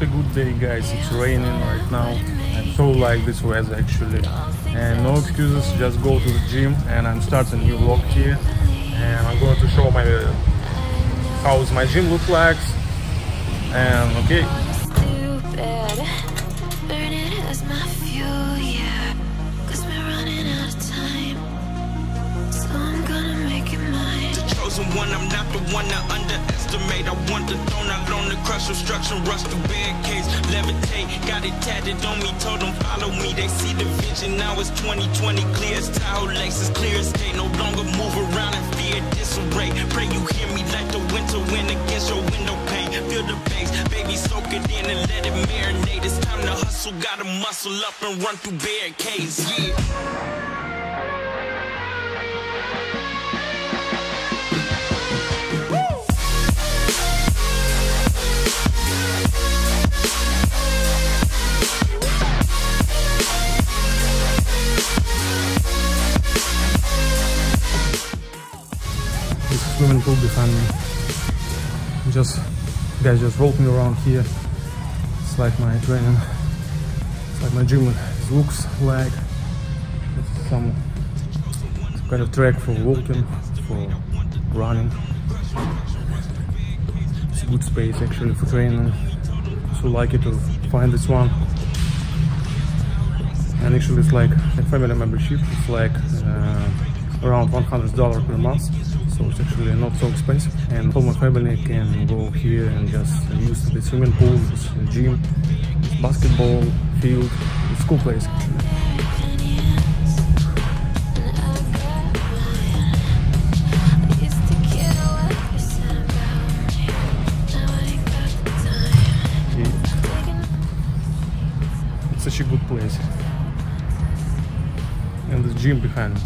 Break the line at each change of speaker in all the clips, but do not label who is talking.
not a good day guys. It's raining right now. I so like this weather actually. And no excuses just go to the gym and I'm starting a new vlog here. And I'm going to show my how's my gym look like. And okay.
One, I'm not the one to underestimate. I want the throne, Crush obstruction, rush through barricades, levitate. Got it tatted on me, told them follow me. They see the vision, now it's 2020, clear as Tahoe laces, clear as day. No longer move around in fear, disarray. Pray you hear me like the winter wind against your window pane. Feel the bass, baby, soak it in and let it marinate. It's time to hustle, gotta muscle up and run through barricades, yeah.
Just rolled me around here. It's like my training. It's like my gym it looks like. It's some, kind of track for walking, for running. It's a good space actually for training. So it to find this one. And actually it's like a family membership. It's like uh, around $100 per month so it's actually not so expensive. And all my family can go here and just use the swimming pool, this gym, basketball field, it's cool place It's such a good place. And the gym behind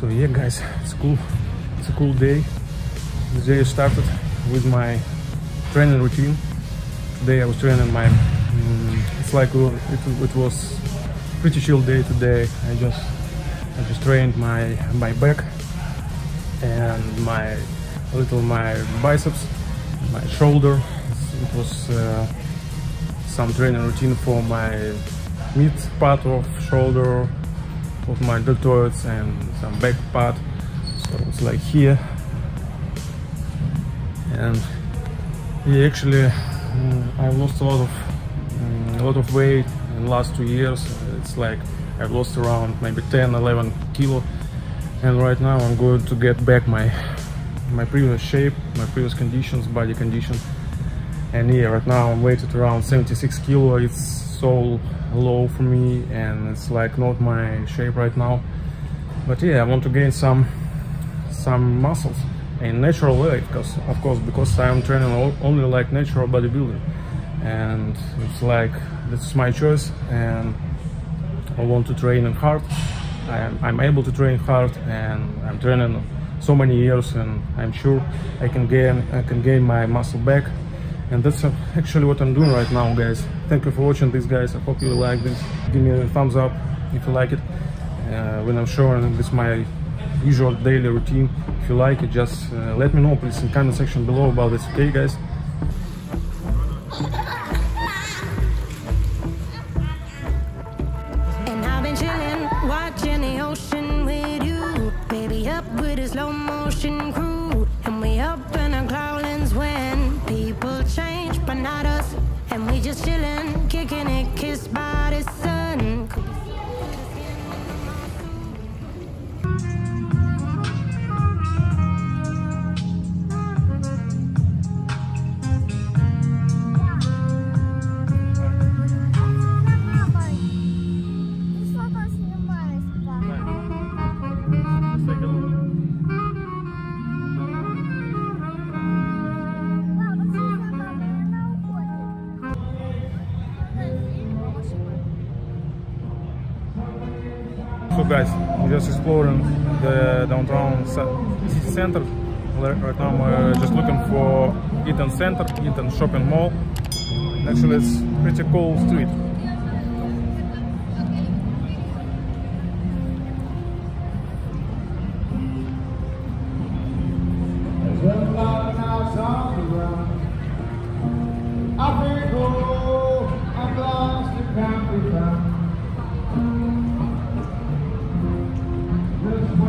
so yeah guys it's cool. It's a cool day. The day started with my training routine. Today i was training my um, it's like it, it was pretty chill day today. I just i just trained my my back and my little my biceps my shoulder. It was uh, some training routine for my mid part of shoulder of my deltoids and some back part. So it's like here. And yeah actually um, I've lost a lot of um, a lot of weight in the last two years. It's like I've lost around maybe 10 11 kilo. And right now I'm going to get back my my previous shape my previous conditions body condition. And yeah right now I'm weighted around 76 kilo. It's so low for me and it's like not my shape right now. But yeah I want to gain some some muscles in natural way because of course because I'm training only like natural bodybuilding. And it's like that's my choice and I want to train hard. I'm, I'm able to train hard and I'm training so many years and I'm sure I can gain I can gain my muscle back and that's actually what I'm doing right now guys. Thank you for watching this guys. I hope you like this. Give me a thumbs up if you like it. Uh, when I'm showing this my usual daily routine if you like it just uh, let me know please in comment section below about this. Okay guys
kicking it, kissed
guys, we're just exploring the downtown city center. Right now we're uh, just looking for Eaton Center, Eaton Shopping Mall. Actually, it's pretty cool street. So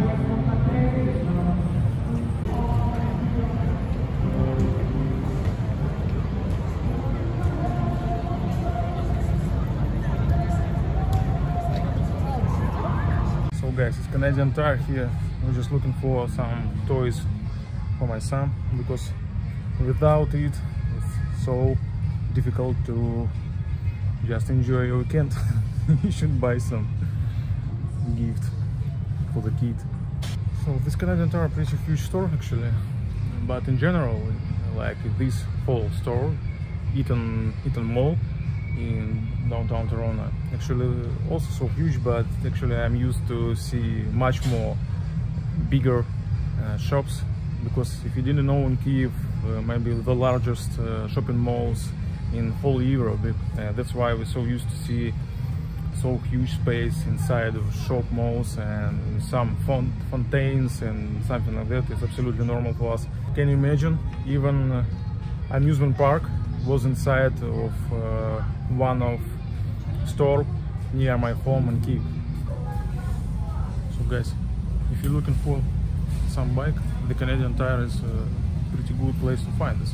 guys, it's Canadian Tire here. I'm just looking for some toys for my son because without it, it's so difficult to just enjoy your weekend. you should buy some gift for the kid. So this Canadian Tire pretty huge store actually, but in general, like this whole store, Eaton Eaton Mall in downtown Toronto. Actually, also so huge, but actually I'm used to see much more bigger uh, shops because if you didn't know in Kiev, uh, maybe the largest uh, shopping malls in whole Europe. Uh, that's why we're so used to see so huge space inside of shop malls and some font fontaines and something like that. It's absolutely normal for us. Can you imagine? Even uh, amusement park was inside of uh, one of store near my home in Kiev. So guys, if you're looking for some bike, the Canadian Tire is a pretty good place to find this.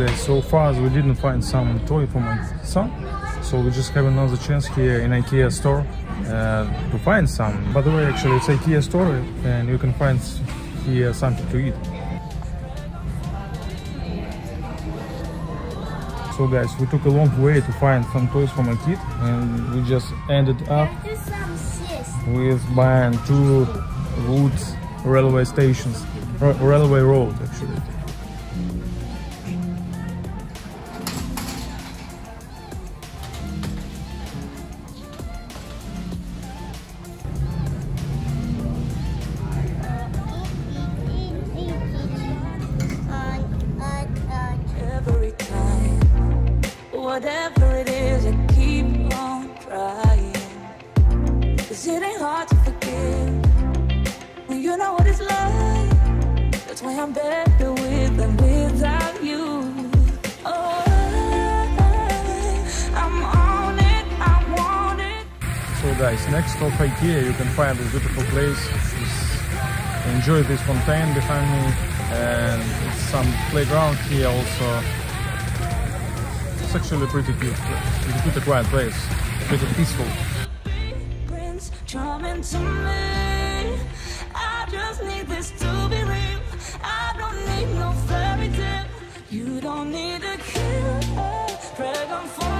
So so far as we didn't find some toy for my son, so we just have another chance here in IKEA store uh, to find some. By the way, actually it's IKEA store and you can find here something to eat. So guys, we took a long way to find some toys for my kid and we just ended up with buying two wood railway stations, railway road actually.
Ain't hard to forgive you know what it's like. That's why I'm better with than without you. Oh.
So guys, next stop IKEA, you can find this beautiful place. Enjoy this fountain behind me and some playground here also. It's actually pretty cute, it's a pretty quiet place, pretty peaceful.
To me. I just need this to be real. I don't need no fairy tale. You don't need a killer dragon
for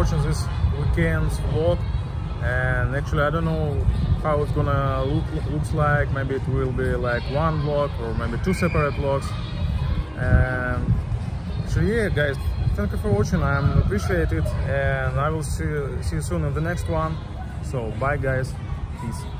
watching this weekend's vlog. And actually, I don't know how it's gonna look looks like. Maybe it will be like one vlog or maybe two separate vlogs. And so yeah, guys, thank you for watching. I appreciate it, and I will see see you soon in the next one. So bye, guys. Peace.